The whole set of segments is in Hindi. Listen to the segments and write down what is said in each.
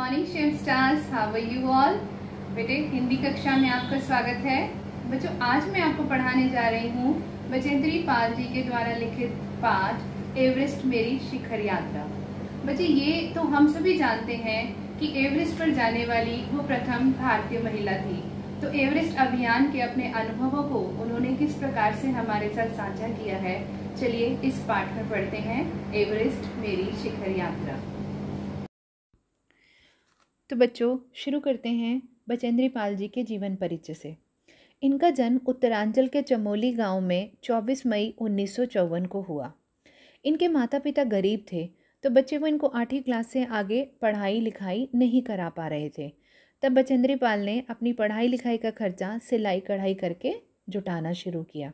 हाउ आर यू ऑल बेटे, हिंदी कक्षा में आपका स्वागत है। बच्चों, आज मैं आपको पढ़ाने जा रही हूँ बचेंद्री पाल जी के द्वारा लिखित पाठ, एवरेस्ट मेरी शिखर यात्रा। बच्चे, ये तो हम सभी जानते हैं कि एवरेस्ट पर जाने वाली वो प्रथम भारतीय महिला थी। तो एवरेस्ट अभियान के अपने अनुभवों को उन्होंने किस प्रकार से हमारे साथ साझा किया है, चलिए इस पाठ में पढ़ते हैं, एवरेस्ट मेरी शिखर यात्रा। तो बच्चों, शुरू करते हैं बचेंद्री पाल जी के जीवन परिचय से। इनका जन्म उत्तरांचल के चमोली गाँव में 24 मई उन्नीस सौ चौवन को हुआ। इनके माता पिता गरीब थे तो बच्चे वो इनको आठवीं क्लास से आगे पढ़ाई लिखाई नहीं करा पा रहे थे। तब बचेंद्री पाल ने अपनी पढ़ाई लिखाई का खर्चा सिलाई कढ़ाई करके जुटाना शुरू किया।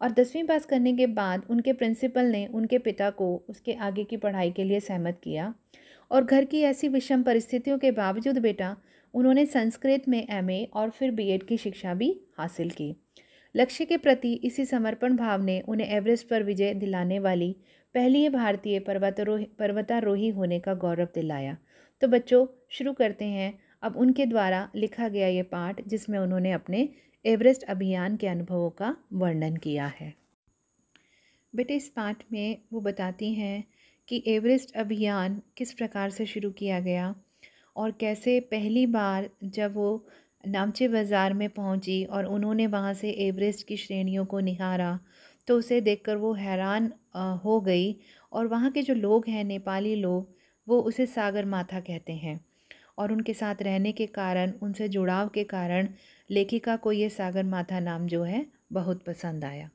और दसवीं पास करने के बाद उनके प्रिंसिपल ने उनके पिता को उसके आगे की पढ़ाई के लिए सहमत किया और घर की ऐसी विषम परिस्थितियों के बावजूद बेटा, उन्होंने संस्कृत में एमए और फिर बीएड की शिक्षा भी हासिल की। लक्ष्य के प्रति इसी समर्पण भाव ने उन्हें एवरेस्ट पर विजय दिलाने वाली पहली भारतीय पर्वतारोही पर्वतारोही होने का गौरव दिलाया। तो बच्चों, शुरू करते हैं। अब उनके द्वारा लिखा गया ये पाठ, जिसमें उन्होंने अपने एवरेस्ट अभियान के अनुभवों का वर्णन किया है। बेटे, इस पाठ में वो बताती हैं कि एवरेस्ट अभियान किस प्रकार से शुरू किया गया और कैसे पहली बार जब वो नामचे बाज़ार में पहुँची और उन्होंने वहाँ से एवरेस्ट की श्रेणियों को निहारा तो उसे देखकर वो हैरान हो गई और वहाँ के जो लोग हैं, नेपाली लोग, वो उसे सागर माथा कहते हैं और उनके साथ रहने के कारण, उनसे जुड़ाव के कारण लेखिका को ये सागर माथा नाम जो है, बहुत पसंद आया।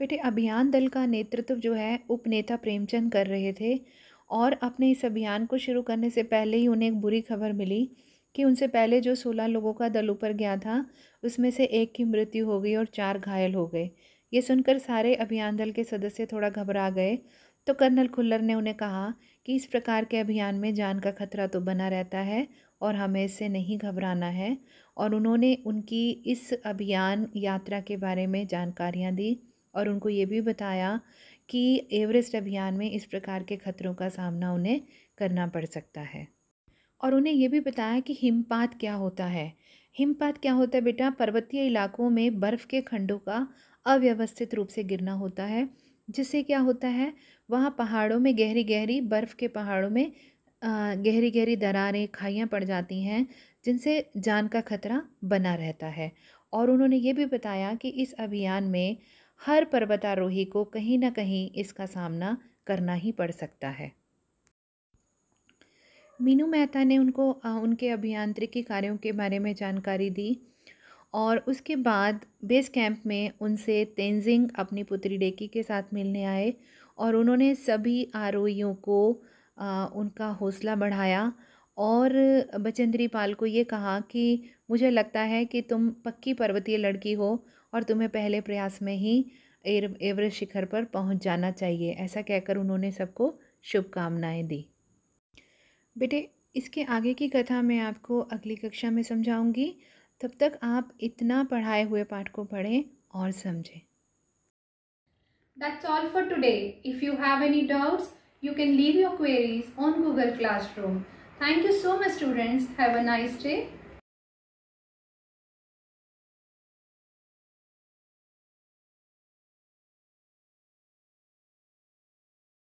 बेटे, अभियान दल का नेतृत्व जो है, उपनेता प्रेमचंद कर रहे थे और अपने इस अभियान को शुरू करने से पहले ही उन्हें एक बुरी खबर मिली कि उनसे पहले जो सोलह लोगों का दल ऊपर गया था, उसमें से एक की मृत्यु हो गई और चार घायल हो गए। ये सुनकर सारे अभियान दल के सदस्य थोड़ा घबरा गए। तो कर्नल खुल्लर ने उन्हें कहा कि इस प्रकार के अभियान में जान का खतरा तो बना रहता है और हमें इससे नहीं घबराना है। और उन्होंने उनकी इस अभियान यात्रा के बारे में जानकारियाँ दी। और उनको ये भी बताया कि एवरेस्ट अभियान में इस प्रकार के खतरों का सामना उन्हें करना पड़ सकता है। और उन्हें यह भी बताया कि हिमपात क्या होता है? हिमपात क्या होता है बेटा? पर्वतीय इलाकों में बर्फ़ के खंडों का अव्यवस्थित रूप से गिरना होता है, जिससे क्या होता है? वहाँ पहाड़ों में गहरी गहरी बर्फ़ के पहाड़ों में गहरी गहरी दरारें, खाइयाँ पड़ जाती हैं, जिनसे जान का खतरा बना रहता है। और उन्होंने ये भी बताया कि इस अभियान में हर पर्वतारोही को कहीं ना कहीं इसका सामना करना ही पड़ सकता है। मीनू मेहता ने उनको उनके अभियांत्रिकी कार्यों के बारे में जानकारी दी और उसके बाद बेस कैंप में उनसे तेंजिंग अपनी पुत्री डेकी के साथ मिलने आए और उन्होंने सभी आरोहियों को आ, उनका हौसला बढ़ाया और बचेंद्री पाल को ये कहा कि मुझे लगता है कि तुम पक्की पर्वतीय लड़की हो और तुम्हें पहले प्रयास में ही एर, एवरेस्ट शिखर पर पहुँच जाना चाहिए। ऐसा कहकर उन्होंने सबको शुभकामनाएँ दी। बेटे, इसके आगे की कथा मैं आपको अगली कक्षा में समझाऊँगी। तब तक आप इतना पढ़ाए हुए पाठ को पढ़ें और समझें। That's all for today if you have any doubts you can leave your queries on Google classroom thank you so much students have a nice day